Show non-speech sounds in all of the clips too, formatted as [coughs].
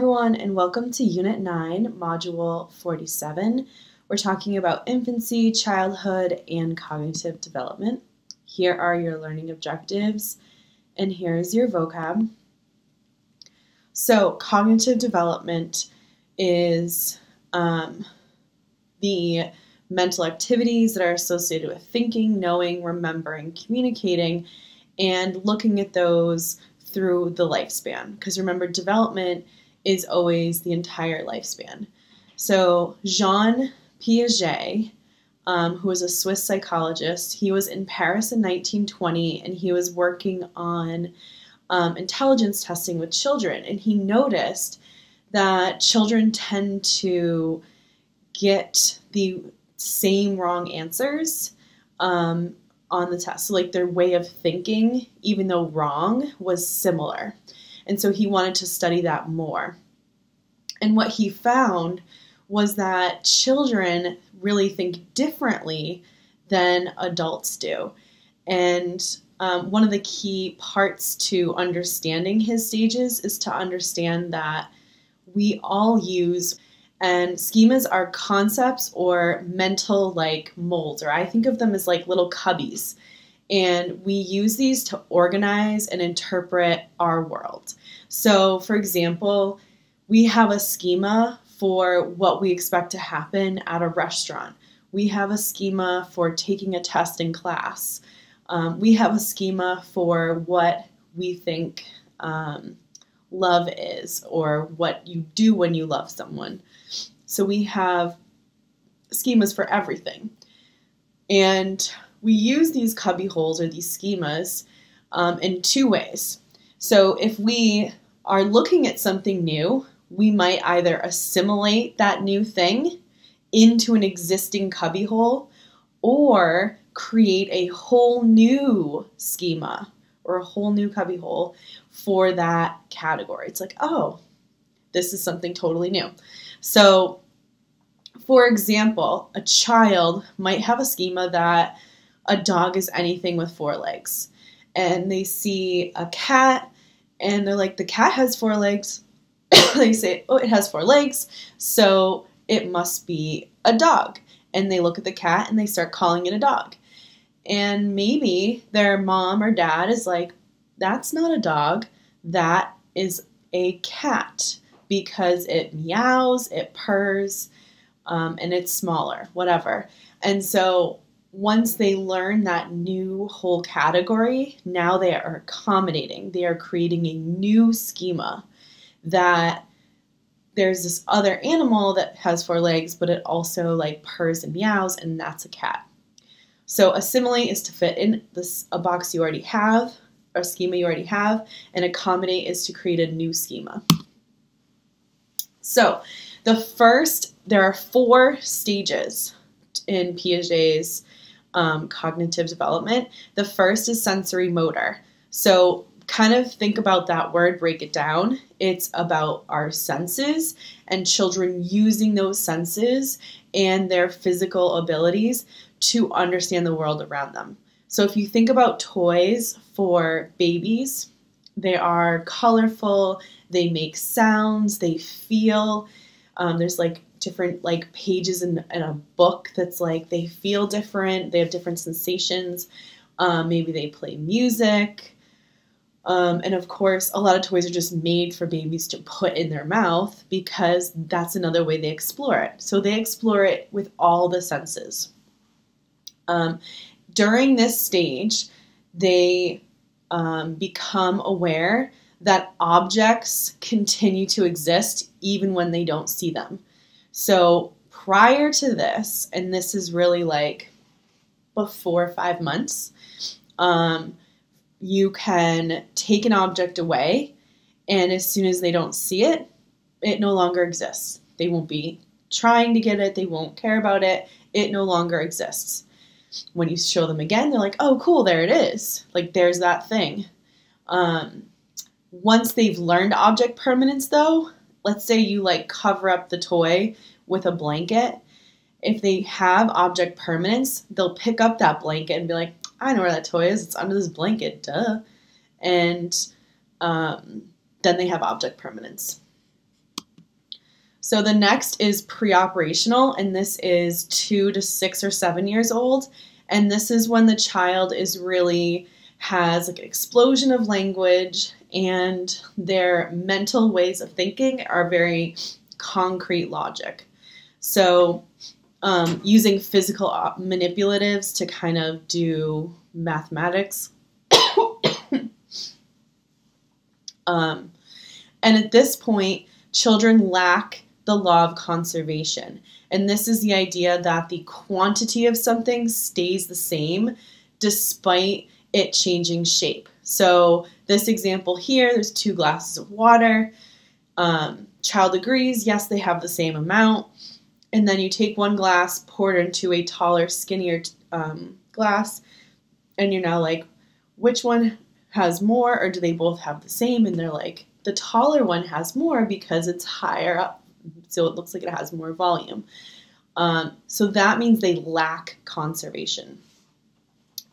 everyone, and welcome to Unit 9, Module 47. We're talking about infancy, childhood, and cognitive development. Here are your learning objectives, and here's your vocab. So, cognitive development is um, the mental activities that are associated with thinking, knowing, remembering, communicating, and looking at those through the lifespan. Because remember, development is always the entire lifespan. So, Jean Piaget, um, who was a Swiss psychologist, he was in Paris in 1920 and he was working on um, intelligence testing with children. And he noticed that children tend to get the same wrong answers um, on the test. So, like their way of thinking, even though wrong, was similar. And so he wanted to study that more. And what he found was that children really think differently than adults do. And um, one of the key parts to understanding his stages is to understand that we all use and schemas are concepts or mental like molds, or I think of them as like little cubbies. And we use these to organize and interpret our world. So, for example, we have a schema for what we expect to happen at a restaurant. We have a schema for taking a test in class. Um, we have a schema for what we think um, love is or what you do when you love someone. So we have schemas for everything. And we use these cubby holes or these schemas um, in two ways. So if we are looking at something new, we might either assimilate that new thing into an existing cubby hole or create a whole new schema or a whole new cubby hole for that category. It's like, oh, this is something totally new. So, for example, a child might have a schema that a dog is anything with four legs. And they see a cat and they're like, the cat has four legs. [coughs] they say, oh, it has four legs, so it must be a dog. And they look at the cat and they start calling it a dog. And maybe their mom or dad is like, that's not a dog, that is a cat because it meows, it purrs, um, and it's smaller, whatever. And so once they learn that new whole category, now they are accommodating. They are creating a new schema that there's this other animal that has four legs, but it also like purrs and meows, and that's a cat. So assimilate is to fit in this a box you already have, a schema you already have, and accommodate is to create a new schema. So the first, there are four stages in Piaget's um, cognitive development. The first is sensory motor. So, kind of think about that word, break it down. It's about our senses and children using those senses and their physical abilities to understand the world around them. So, if you think about toys for babies, they are colorful, they make sounds, they feel. Um, there's like different like pages in, in, a book that's like they feel different they have different sensations. Um, maybe they play music. Um, and of course a lot of toys are just made for babies to put in their mouth because that's another way they explore it. So they explore it with all the senses. Um, during this stage they um, become aware that objects continue to exist even when they don't see them so prior to this, and this is really like before five months, um, you can take an object away, and as soon as they don't see it, it no longer exists. They won't be trying to get it, they won't care about it, it no longer exists. When you show them again, they're like, oh, cool, there it is. Like, there's that thing. Um, once they've learned object permanence, though, let's say you like cover up the toy with a blanket, if they have object permanence, they'll pick up that blanket and be like, I know where that toy is. It's under this blanket, duh. And um, then they have object permanence. So the next is preoperational, and this is two to six or seven years old. And this is when the child is really has like an explosion of language and their mental ways of thinking are very concrete logic. So um, using physical manipulatives to kind of do mathematics. [coughs] um, and at this point, children lack the law of conservation. And this is the idea that the quantity of something stays the same despite it changing shape. So, this example here, there's two glasses of water. Um, child agrees, yes, they have the same amount. And then you take one glass, pour it into a taller, skinnier um, glass, and you're now like, which one has more, or do they both have the same? And they're like, the taller one has more because it's higher up, so it looks like it has more volume. Um, so that means they lack conservation.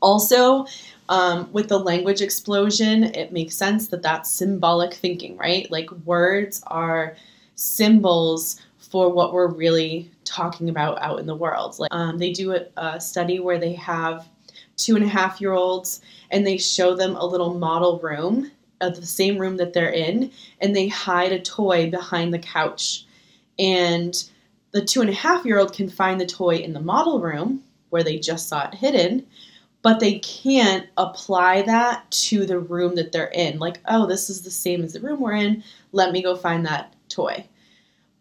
Also, um, with the language explosion, it makes sense that that's symbolic thinking, right? Like words are symbols for what we're really talking about out in the world. Like um, they do a, a study where they have two and a half year olds and they show them a little model room of the same room that they're in and they hide a toy behind the couch and the two and a half year old can find the toy in the model room where they just saw it hidden but they can't apply that to the room that they're in. Like oh this is the same as the room we're in. Let me go find that toy.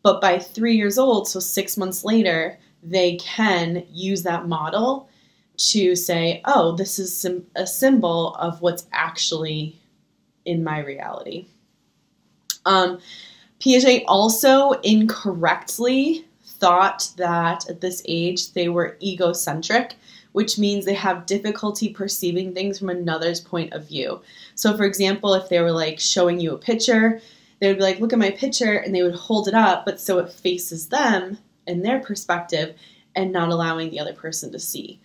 But by three years old so six months later they can use that model to say, oh, this is sim- a symbol of what's actually in my reality. Um, Piaget also incorrectly thought that at this age they were egocentric, which means they have difficulty perceiving things from another's point of view. So, for example, if they were like showing you a picture, they would be like, look at my picture, and they would hold it up, but so it faces them in their perspective and not allowing the other person to see.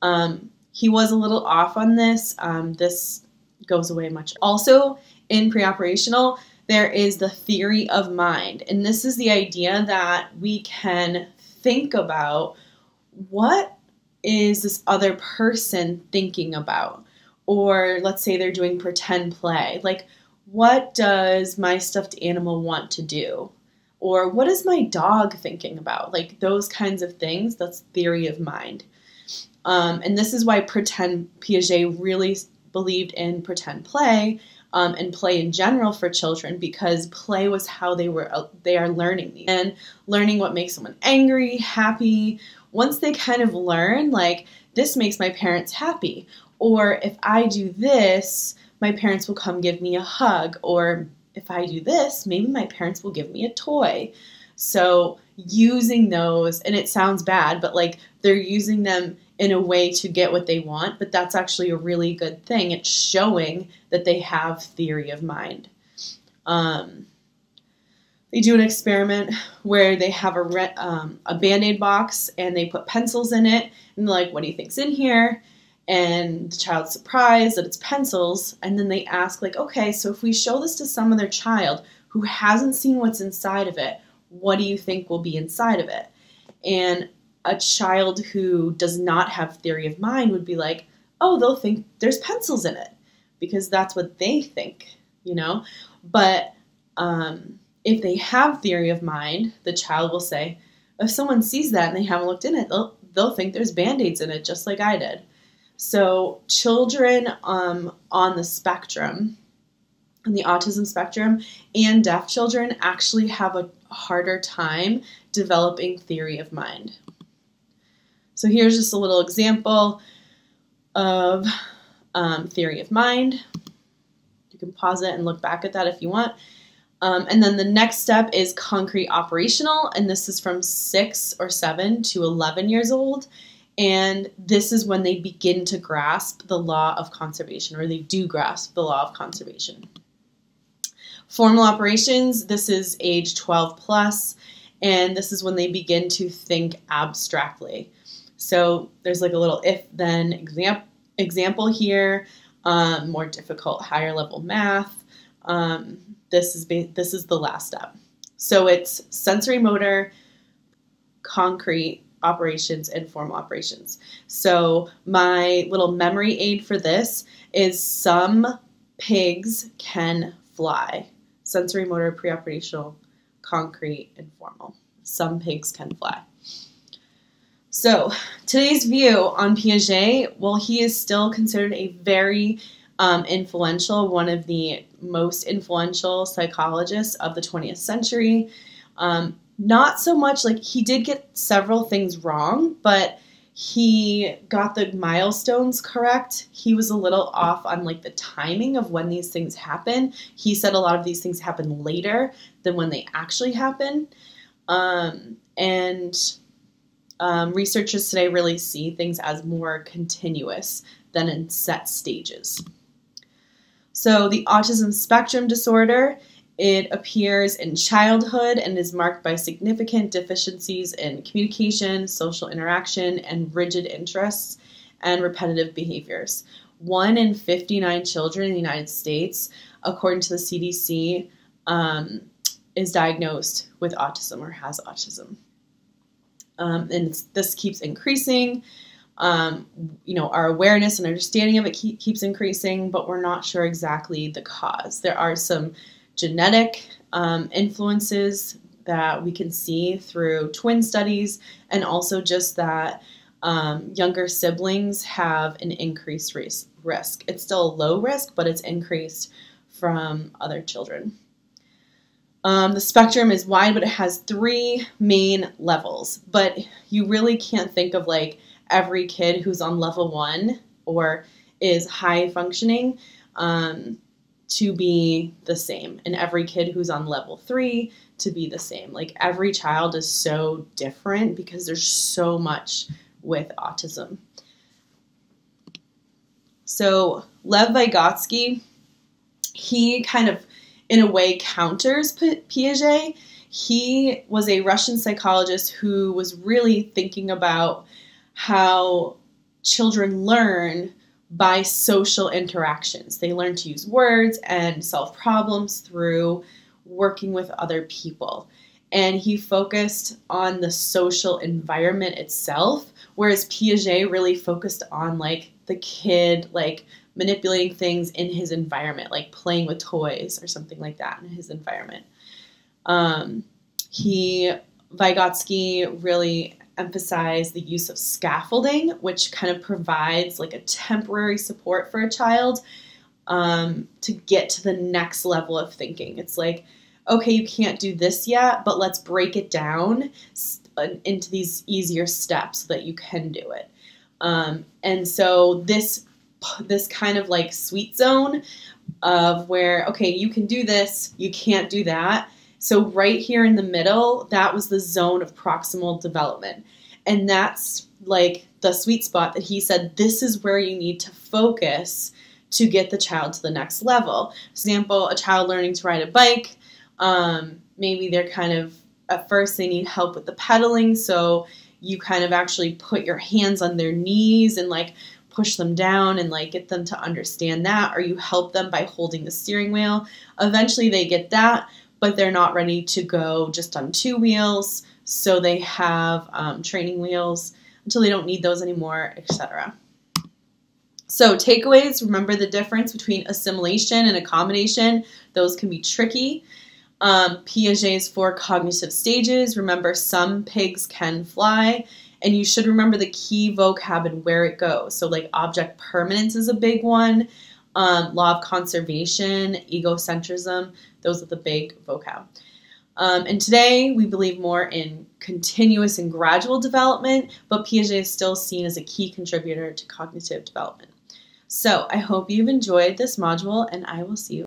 Um, he was a little off on this. Um, this goes away much. Also, in preoperational, there is the theory of mind. And this is the idea that we can think about what is this other person thinking about? Or let's say they're doing pretend play. Like, what does my stuffed animal want to do? Or what is my dog thinking about? Like, those kinds of things. That's theory of mind. Um, and this is why pretend Piaget really believed in pretend play um, and play in general for children because play was how they were uh, they are learning and learning what makes someone angry, happy. Once they kind of learn like this makes my parents happy, or if I do this, my parents will come give me a hug, or if I do this, maybe my parents will give me a toy. So using those, and it sounds bad, but like they're using them in a way to get what they want, but that's actually a really good thing. It's showing that they have theory of mind. Um, they do an experiment where they have a, re- um, a band aid box and they put pencils in it, and they're like, What do you think's in here? And the child's surprised that it's pencils, and then they ask, like, okay, so if we show this to some other child who hasn't seen what's inside of it, what do you think will be inside of it? And a child who does not have theory of mind would be like, oh, they'll think there's pencils in it because that's what they think, you know? But um, if they have theory of mind, the child will say, if someone sees that and they haven't looked in it, they'll, they'll think there's band aids in it, just like I did. So, children um, on the spectrum, on the autism spectrum, and deaf children actually have a harder time developing theory of mind. So here's just a little example of um, theory of mind. You can pause it and look back at that if you want. Um, and then the next step is concrete operational, and this is from six or seven to 11 years old. And this is when they begin to grasp the law of conservation, or they do grasp the law of conservation. Formal operations, this is age 12 plus, and this is when they begin to think abstractly. So there's like a little if then example example here, um, more difficult higher level math. Um, this is this is the last step. So it's sensory motor, concrete operations, and formal operations. So my little memory aid for this is some pigs can fly. Sensory motor, preoperational, concrete, and formal. Some pigs can fly. So, today's view on Piaget, well, he is still considered a very um, influential, one of the most influential psychologists of the 20th century. Um, not so much like he did get several things wrong, but he got the milestones correct. He was a little off on like the timing of when these things happen. He said a lot of these things happen later than when they actually happen. Um, and um, researchers today really see things as more continuous than in set stages. So, the autism spectrum disorder, it appears in childhood and is marked by significant deficiencies in communication, social interaction, and rigid interests and repetitive behaviors. One in 59 children in the United States, according to the CDC, um, is diagnosed with autism or has autism um, and this keeps increasing. Um, you know, our awareness and understanding of it keep, keeps increasing, but we're not sure exactly the cause. There are some genetic um, influences that we can see through twin studies, and also just that um, younger siblings have an increased risk. It's still a low risk, but it's increased from other children. Um, the spectrum is wide, but it has three main levels. But you really can't think of like every kid who's on level one or is high functioning um, to be the same, and every kid who's on level three to be the same. Like every child is so different because there's so much with autism. So, Lev Vygotsky, he kind of in a way counters Piaget. He was a Russian psychologist who was really thinking about how children learn by social interactions. They learn to use words and solve problems through working with other people. And he focused on the social environment itself, whereas Piaget really focused on like the kid, like manipulating things in his environment, like playing with toys or something like that in his environment. Um, he, Vygotsky really emphasized the use of scaffolding, which kind of provides like a temporary support for a child um, to get to the next level of thinking. It's like, okay, you can't do this yet, but let's break it down into these easier steps so that you can do it. Um, and so this this kind of like sweet zone of where okay you can do this you can't do that so right here in the middle that was the zone of proximal development. And that's like the sweet spot that he said this is where you need to focus to get the child to the next level. For example a child learning to ride a bike um, maybe they're kind of at first they need help with the pedaling so you kind of actually put your hands on their knees and like push them down and like get them to understand that or you help them by holding the steering wheel. Eventually they get that but they're not ready to go just on two wheels so they have um, training wheels until they don't need those anymore etc so takeaways remember the difference between assimilation and accommodation? Those can be tricky. Um, piaget's four cognitive stages. Remember some pigs can fly and you should remember the key vocab and where it goes. So, like object permanence is a big one, um, law of conservation, egocentrism, those are the big vocab. Um, and today we believe more in continuous and gradual development, but Piaget is still seen as a key contributor to cognitive development. So I hope you've enjoyed this module, and I will see you.